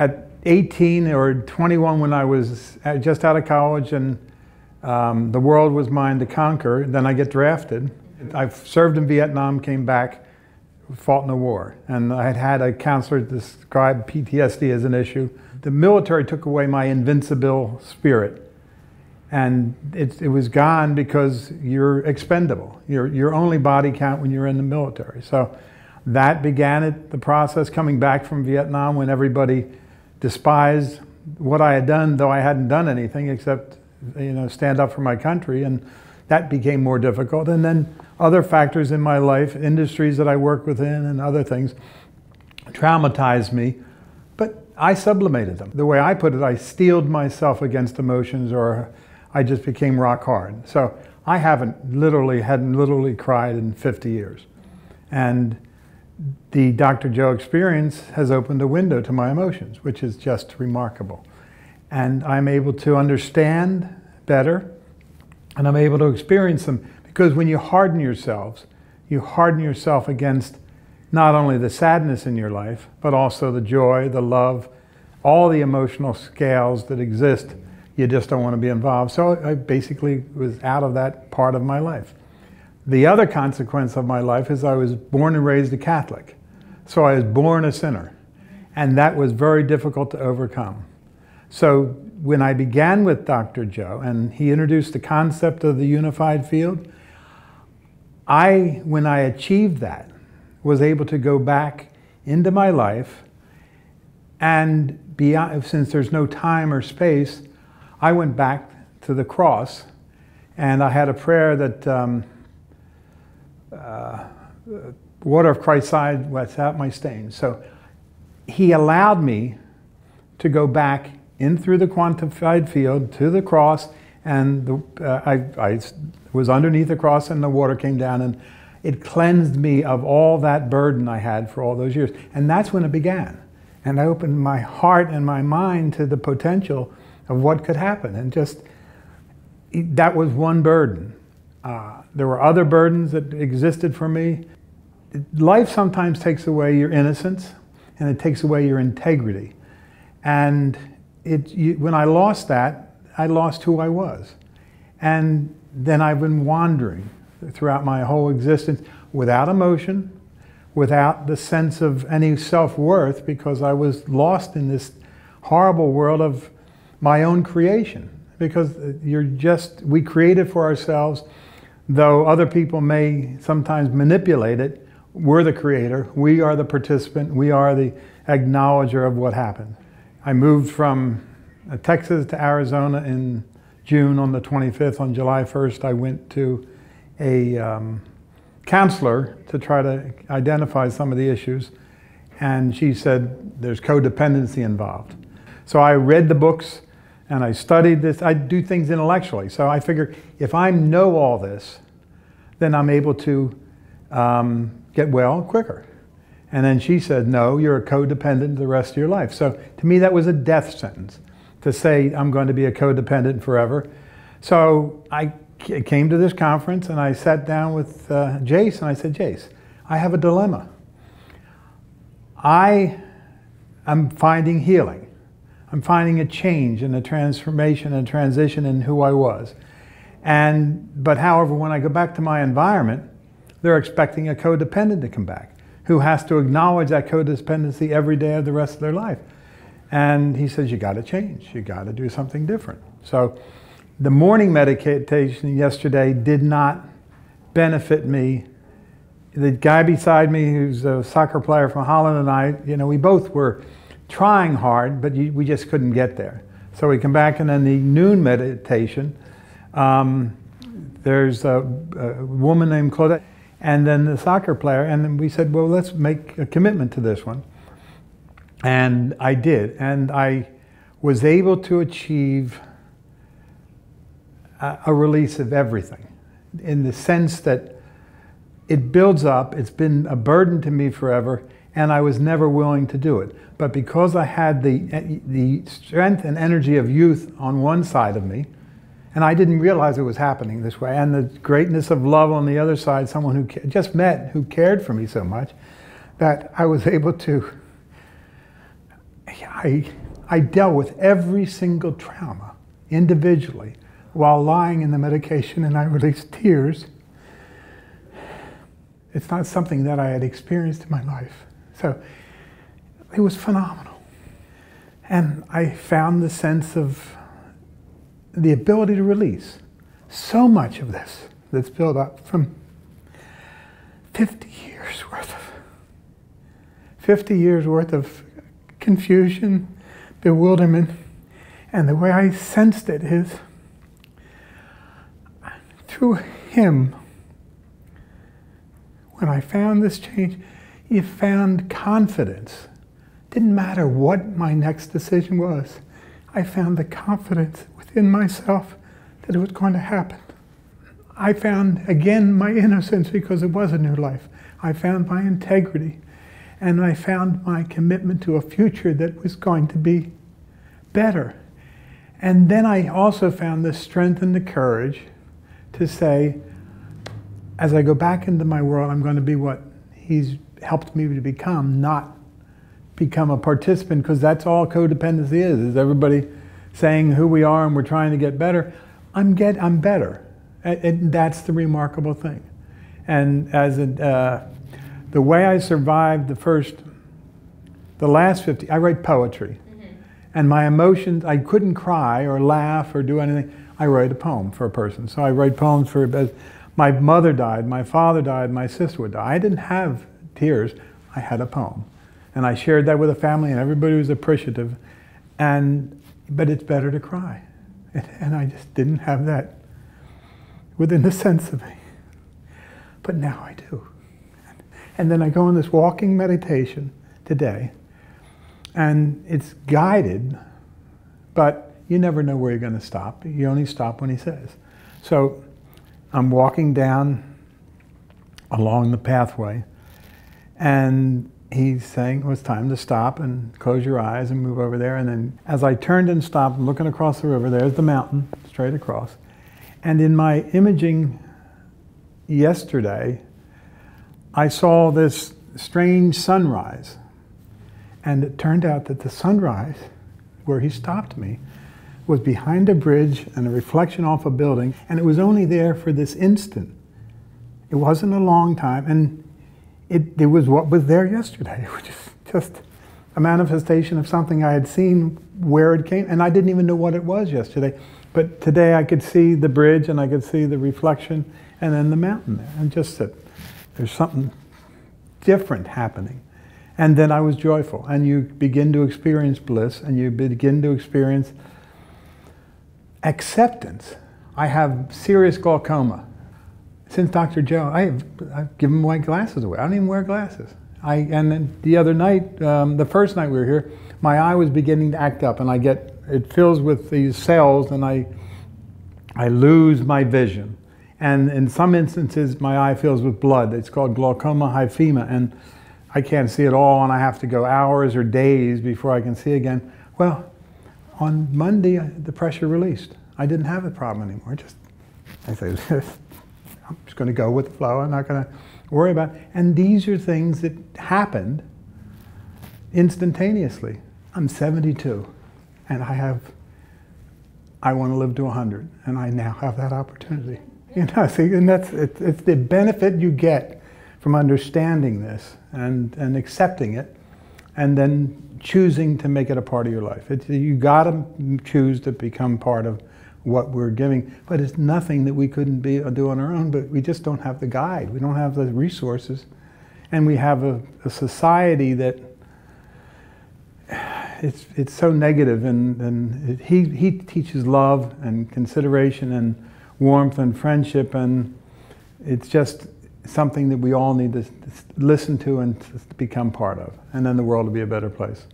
at 18 or 21 when I was just out of college and um, the world was mine to conquer. Then I get drafted. I served in Vietnam, came back, fought in the war. And I had had a counselor describe PTSD as an issue. The military took away my invincible spirit. And it, it was gone because you're expendable. You're, you're only body count when you're in the military. So that began it, the process coming back from Vietnam when everybody despised what I had done, though I hadn't done anything except you know, stand up for my country. And that became more difficult. And then other factors in my life, industries that I work within and other things, traumatized me. But I sublimated them. The way I put it, I steeled myself against emotions or I just became rock hard. So I haven't literally, hadn't literally cried in 50 years. And the Dr. Joe experience has opened a window to my emotions, which is just remarkable. And I'm able to understand better and I'm able to experience them because when you harden yourselves, you harden yourself against not only the sadness in your life, but also the joy, the love, all the emotional scales that exist. You just don't want to be involved. So I basically was out of that part of my life. The other consequence of my life is I was born and raised a Catholic. So I was born a sinner. And that was very difficult to overcome. So when I began with Dr. Joe and he introduced the concept of the unified field, I, when I achieved that, was able to go back into my life and beyond, since there's no time or space, I went back to the cross and I had a prayer that um, uh, water of Christ's side wets out my stain. So he allowed me to go back in through the quantum field to the cross, and the, uh, I, I was underneath the cross, and the water came down, and it cleansed me of all that burden I had for all those years. And that's when it began. And I opened my heart and my mind to the potential of what could happen. And just, that was one burden. Uh, there were other burdens that existed for me. Life sometimes takes away your innocence and it takes away your integrity. And it, you, when I lost that, I lost who I was. And then I've been wandering throughout my whole existence without emotion, without the sense of any self worth, because I was lost in this horrible world of my own creation. Because you're just, we create it for ourselves, though other people may sometimes manipulate it. We're the creator, we are the participant, we are the acknowledger of what happened. I moved from uh, Texas to Arizona in June on the 25th. On July 1st, I went to a um, counselor to try to identify some of the issues. And she said, there's codependency involved. So I read the books and I studied this. I do things intellectually. So I figure if I know all this, then I'm able to um, get well quicker. And then she said, no, you're a codependent the rest of your life. So to me, that was a death sentence to say I'm going to be a codependent forever. So I came to this conference and I sat down with uh, Jace and I said, Jace, I have a dilemma. I am finding healing. I'm finding a change and a transformation and transition in who I was. And, but however, when I go back to my environment, they're expecting a codependent to come back who has to acknowledge that codependency every day of the rest of their life. And he says, You got to change. You got to do something different. So the morning meditation yesterday did not benefit me. The guy beside me, who's a soccer player from Holland, and I, you know, we both were trying hard, but we just couldn't get there. So we come back, and then the noon meditation, um, there's a, a woman named Claudette and then the soccer player. And then we said, well, let's make a commitment to this one. And I did. And I was able to achieve a, a release of everything in the sense that it builds up, it's been a burden to me forever, and I was never willing to do it. But because I had the, the strength and energy of youth on one side of me, and I didn't realize it was happening this way. And the greatness of love on the other side, someone who just met, who cared for me so much, that I was able to I, I dealt with every single trauma individually while lying in the medication and I released tears. It's not something that I had experienced in my life. So it was phenomenal. And I found the sense of the ability to release so much of this that's built up from 50 years worth of 50 years worth of confusion, bewilderment, and the way I sensed it is through him when I found this change, he found confidence. Didn't matter what my next decision was. I found the confidence within myself that it was going to happen. I found again my innocence because it was a new life. I found my integrity and I found my commitment to a future that was going to be better. And then I also found the strength and the courage to say, as I go back into my world, I'm going to be what He's helped me to become, not become a participant, because that's all codependency is, is everybody saying who we are and we're trying to get better. I'm, get, I'm better. And that's the remarkable thing. And as a, uh, the way I survived the first, the last 50, I write poetry. Mm-hmm. And my emotions, I couldn't cry or laugh or do anything. I write a poem for a person. So I write poems for, my mother died, my father died, my sister would die. I didn't have tears, I had a poem. And I shared that with a family, and everybody was appreciative. And, but it's better to cry. And, and I just didn't have that within the sense of me. But now I do. And then I go on this walking meditation today, and it's guided, but you never know where you're going to stop. You only stop when he says. So I'm walking down along the pathway, and he's saying well, it's time to stop and close your eyes and move over there. And then as I turned and stopped, looking across the river, there's the mountain straight across. And in my imaging yesterday, I saw this strange sunrise. And it turned out that the sunrise, where he stopped me, was behind a bridge and a reflection off a building, and it was only there for this instant. It wasn't a long time, and it, it was what was there yesterday, which is just a manifestation of something I had seen where it came, and I didn't even know what it was yesterday. But today I could see the bridge and I could see the reflection and then the mountain there, and just that there's something different happening. And then I was joyful. And you begin to experience bliss and you begin to experience acceptance. I have serious glaucoma. Since Dr. Joe, I have, I've given my glasses away. I don't even wear glasses. I, and then the other night, um, the first night we were here, my eye was beginning to act up and I get, it fills with these cells and I, I lose my vision. And in some instances, my eye fills with blood. It's called glaucoma hyphema, and I can't see at all, and I have to go hours or days before I can see again. Well, on Monday, the pressure released. I didn't have a problem anymore. Just, I said, I'm just going to go with the flow. I'm not going to worry about it. And these are things that happened instantaneously. I'm 72, and I have, I want to live to 100, and I now have that opportunity. You know, see, and that's it, it's the benefit you get from understanding this and, and accepting it, and then choosing to make it a part of your life. It's, you got to choose to become part of what we're giving, but it's nothing that we couldn't be uh, do on our own. But we just don't have the guide. We don't have the resources, and we have a, a society that it's it's so negative, and and it, he he teaches love and consideration and warmth and friendship, and it's just something that we all need to listen to and to become part of, and then the world will be a better place.